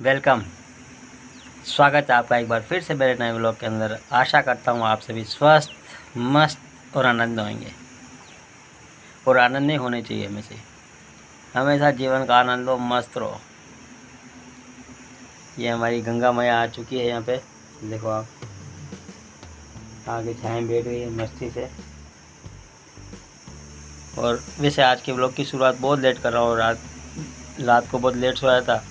Welcome. स्वागत है आपका एक बार फिर से मेरे नए ब्लॉग के अंदर। आशा करता हूँ आप सभी स्वस्थ, मस्त और आनंद होंगे। और आनंद नहीं होने चाहिए हमेशा हमेशा जीवन का आनंद हो मस्त रहो। ये हमारी गंगा मैया आ चुकी है यहाँ पे। देखो आप। आगे छाएँ बैठ गई है मस्ती से। और वैसे आज के ब्लॉग की शुरुआत बहुत लेट कर रहा हूँ। रात रात को बहुत लेट सोया था।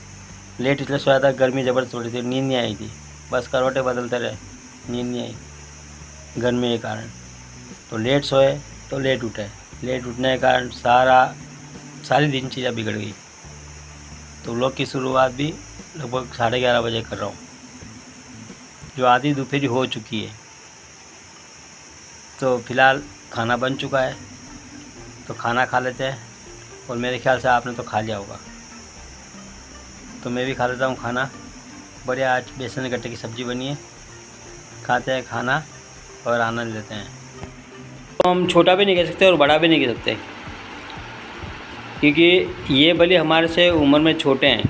लेट इसलिए सोया था गर्मी ज़बरदस्त हो रही थी नींद नहीं आई थी बस करवटे बदलते रहे नींद नहीं आई गर्मी के कारण तो लेट सोए तो लेट उठे लेट उठने के कारण सारा सारी दिन चीज़ें बिगड़ गई तो ब्लॉग की शुरुआत भी लगभग साढ़े ग्यारह बजे कर रहा हूँ जो आधी दोपहरी हो चुकी है तो फ़िलहाल खाना बन चुका है तो खाना खा लेते हैं और मेरे ख्याल से आपने तो खा लिया होगा तो मैं भी खा लेता हूँ खाना। बढ़िया आज बेसन गट्टे की सब्ज़ी बनी है। खाते हैं खाना और आनंद लेते हैं। तो हम छोटा भी नहीं कह सकते और बड़ा भी नहीं कह सकते। क्योंकि ये भले हमारे से उम्र में छोटे हैं।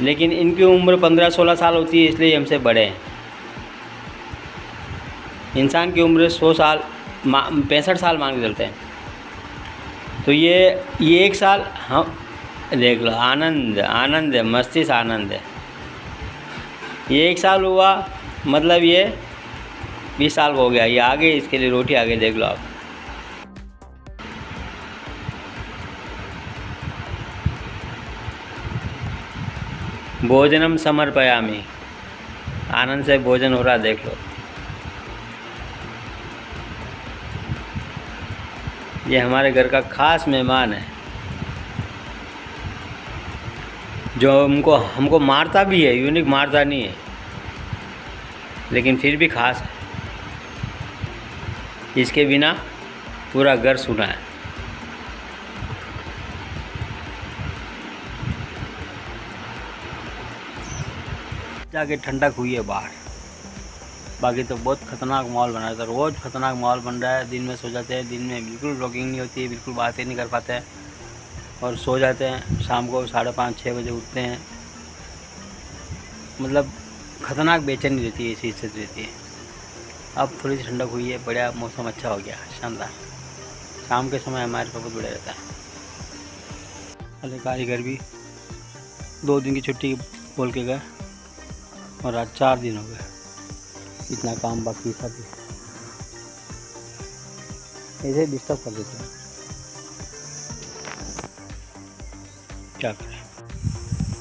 लेकिन इनकी उम्र पंद्रह सोलह साल होती है, इसलिए हमसे बड़े हैं। इंसान की उम्र सौ साल पैंसठ साल मांग चलते हैं। तो ये ये एक साल हम देख लो, आनंद आनंद है मस्ती से आनंद है। ये एक साल हुआ मतलब ये बीस साल हो गया, ये आगे इसके लिए रोटी आगे देख लो आप। भोजनम समर्पयामी, आनंद से भोजन हो रहा, देख लो। ये हमारे घर का खास मेहमान है। जो हमको हमको मारता भी है यूनिक मारता नहीं है। लेकिन फिर भी खास है। इसके बिना पूरा घर सुना है। जाके ठंडक हुई है बाहर। बाकी तो बहुत ख़तरनाक माहौल बना रहता है। रोज़ ख़तरनाक माहौल बन रहा है। दिन में सो जाते हैं, दिन में बिल्कुल ब्लॉगिंग नहीं होती है बिल्कुल बातें नहीं कर पाते हैं। और सो जाते हैं। शाम को साढ़े पाँच छः बजे उठते हैं। मतलब ख़तरनाक बेचैनी रहती है, इसी स्थिति रहती है। अब थोड़ी सी ठंडक हुई है, बढ़िया मौसम अच्छा हो गया, शानदार। शाम के समय हमारे पास बहुत बढ़िया रहता है। अरे कारीगर भी। दो दिन की छुट्टी बोल के गए और आज चार दिन हो गए। इतना काम बाकी था ऐसे डिस्टर्ब कर देते हैं। करें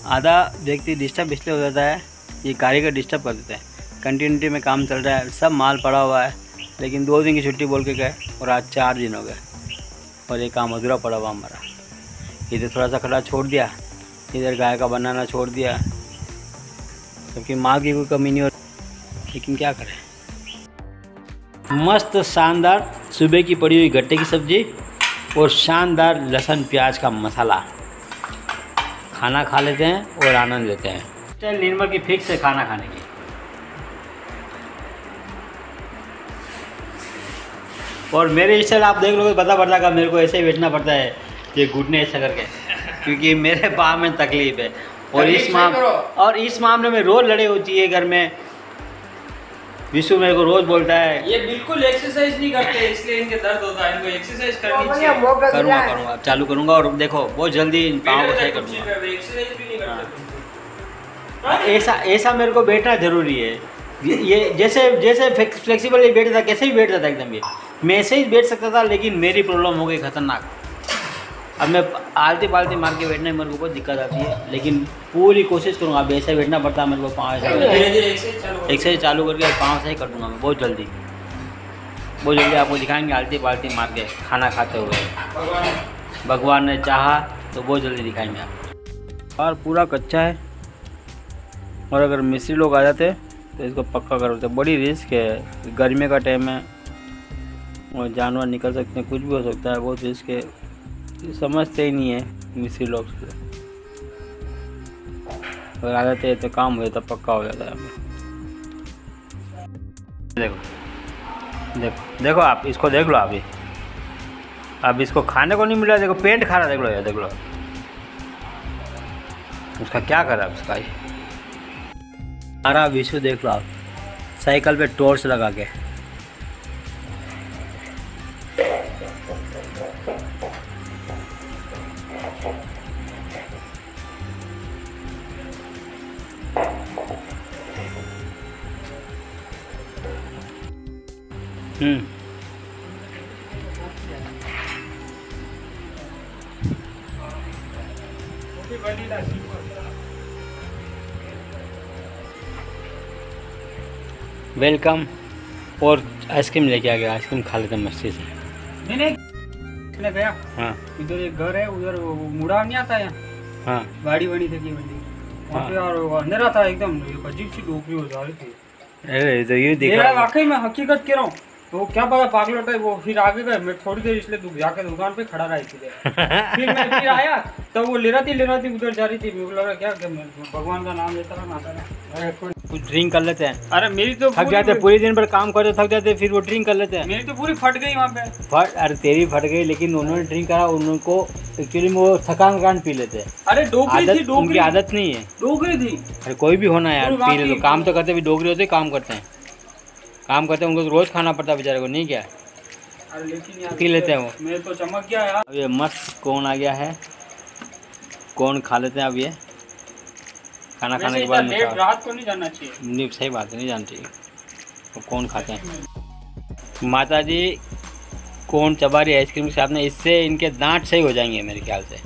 आधा व्यक्ति डिस्टर्ब इसलिए हो जाता है ये कारीगर डिस्टर्ब कर देते हैं। कंटिन्यूटी में काम चल रहा है, सब माल पड़ा हुआ है, लेकिन दो दिन की छुट्टी बोल के गए और आज चार दिन हो गए। और ये काम अधूरा पड़ा हुआ हमारा। इधर थोड़ा सा खड़ा छोड़ दिया, इधर गाय का बनाना छोड़ दिया क्योंकि माँ की कोई कमी नहीं हो लेकिन क्या करें? मस्त, शानदार, सुबह की पड़ी हुई गट्टे की सब्ज़ी और शानदार लहसुन प्याज का मसाला। खाना खा लेते हैं और आनंद लेते हैं। स्टाइल निर्मल की फिक्स है खाना खाने की। और मेरे स्टाइल आप देख लो पता पड़ता मेरे को ऐसे ही बैठना पड़ता है ये घुटने ऐसा करके क्योंकि मेरे पाँव में तकलीफ़ है। और इस माम और इस मामले में रोज़ लड़े होती है घर में। विशु मेरे को रोज बोलता है। ये बिल्कुल एक्सरसाइज नहीं करते इसलिए इनके दर्द होता है। इनको एक्सरसाइज करनी चाहिए। करूँगा करूँगा चालू करूँगा और देखो बहुत जल्दी इन पाँव को सही कर दूँगा एक्सरसाइज भी नहीं करते हाँ, ऐसा ऐसा मेरे को बैठना ज़रूरी है। ये जैसे जैसे फ्लेक्सिबल बैठता कैसे भी बैठ जाता एकदम ये। मैं ऐसे ही बैठ सकता था लेकिन मेरी प्रॉब्लम हो गई खतरनाक। अब मैं आलती पालती मार के बैठने में मेरे को बहुत दिक्कत आती है। लेकिन पूरी कोशिश करूँगा अब ऐसे बैठना पड़ता है मेरे को पाँव ऐसे एक्सरसाइज चालू करके पाँव से ही कर दूँगा मैं बहुत जल्दी। बहुत जल्दी आपको दिखाएँगे आलती पालती मार के खाना खाते हुए। भगवान। ने चाहा तो बहुत जल्दी दिखाएँगे आपको और पूरा कच्चा है। और अगर मिस्त्री लोग आ जाते तो इसको पक्का कर देते। बड़ी रिस्क है। गर्मी का टाइम है। और जानवर निकल सकते हैं कुछ भी हो सकता है बहुत रिस्क है। समझते ही नहीं है मिस्त्री लोग अगर आ जाते तो काम हो जाता, पक्का हो जाता है। देखो देखो देखो आप, इसको देख लो अभी अब इसको खाने को नहीं मिला, देखो पेंट खा रहा देख लो यार देख लो। उसका क्या करा उसका ये सारा विश्व देख लो आप। साइकिल पे टॉर्च लगा के। वेलकम और आइसक्रीम लेके आ गया। आइसक्रीम खा लेते मस्ती से। नहीं नहीं गया। हाँ। इधर एक घर है उधर मुड़ा नहीं आता है। हाँ। गाड़ी बनी थी वहाँ पे यार अंधेरा था एकदम। एक अजीब सी डोकरी हो जा रही थी। अरे तो ये ये देखा वाकई में हकीकत कह रहा हूँ। वो क्या पता पागल होता है वो फिर आगे गए। मैं थोड़ी देर इसलिए दु- जाके दुकान पे खड़ा रहा इसलिए। फिर मैं फिर आया तो वो ले रहा थी ले रहा थी उधर जा रही थी। मेरे को लगा क्या भगवान का नाम लेता रहा नाता रहा कुछ ड्रिंक कर लेते हैं। अरे मेरी तो थक जाते पूरे दिन भर काम करते थक जाते हैं, फिर वो ड्रिंक कर लेते हैं। मेरी तो पूरी फट गई वहाँ पे। फट अरे तेरी फट गई लेकिन उन्होंने ड्रिंक करा उनको एक्चुअली वो थकान थकान पी लेते हैं। अरे डोकरी थी डोकरी आदत नहीं है। डोकरी थी। अरे कोई भी होना यार पी ले तो काम तो करते भी डोगरी होते ही काम करते हैं। काम करते हैं उनको तो रोज खाना पड़ता है बेचारे को नहीं क्या? अरे लेकिन पी लेते हैं वो। मैं तो चमक गया यार। अब ये मस्त कौन आ गया है? कौन खा लेते हैं अब ये? खाना खाने के बाद रात को नहीं जाना चाहिए। नहीं सही बात है नहीं जानती। वो कौन खाते हैं? माता जी कौन चबा रही आइसक्रीम के साथ में इससे इनके दांत सही हो जाएँगे मेरे ख्याल से।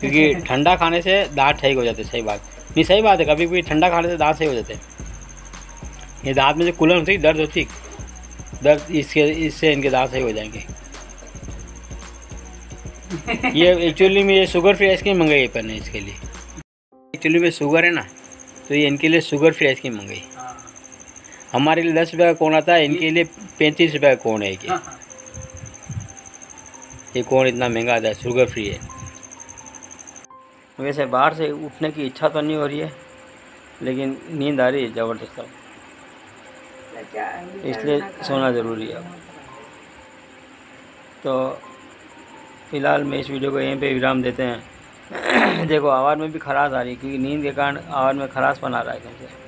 क्योंकि ठंडा खाने से दांत सही हो जाते सही बात। नहीं सही बात है कभी कभी ठंडा खाने से दांत सही हो जाते ये दांत में जो कुलन होती दर्द होती दर्द इसके इससे इनके दांत सही हो जाएँगे। ये एक्चुअली में ये शुगर फ्री आइसक्रीम मंगाई है अपन ने इसके लिए। एक्चुअली में शुगर है ना तो ये इनके लिए शुगर फ्री आइसक्रीम मंगाई। हाँ, हमारे लिए दस रुपये का कोन आता है इनके लिए पैंतीस रुपये का कोन है ये हाँ, हाँ। ये कोन इतना महँगा आता है शुगर फ्री है। वैसे बाहर से उठने की इच्छा तो नहीं हो रही है लेकिन नींद आ रही है ज़बरदस्त इसलिए सोना ज़रूरी है तो फ़िलहाल मैं इस वीडियो को यहीं पे विराम देते हैं। देखो आवाज़ में भी खराश आ रही है क्योंकि नींद के कारण आवाज़ में खराशपन आ रहा है से।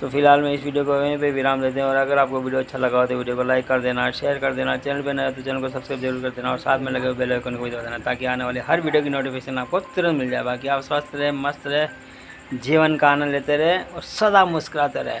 तो फ़िलहाल मैं इस वीडियो को यहीं पे विराम देते हैं और अगर आपको वीडियो अच्छा लगा हो तो वीडियो को लाइक कर देना शेयर कर देना चैनल पे नया तो चैनल को सब्सक्राइब ज़रूर कर देना और साथ में लगे हुए बेल आइकन को भी दबा देना ताकि आने वाले हर वीडियो की नोटिफिकेशन आपको तुरंत मिल जाए। बाकी आप स्वस्थ रहे मस्त रहे जीवन का आनंद लेते रहे और सदा मुस्कुराते रहे।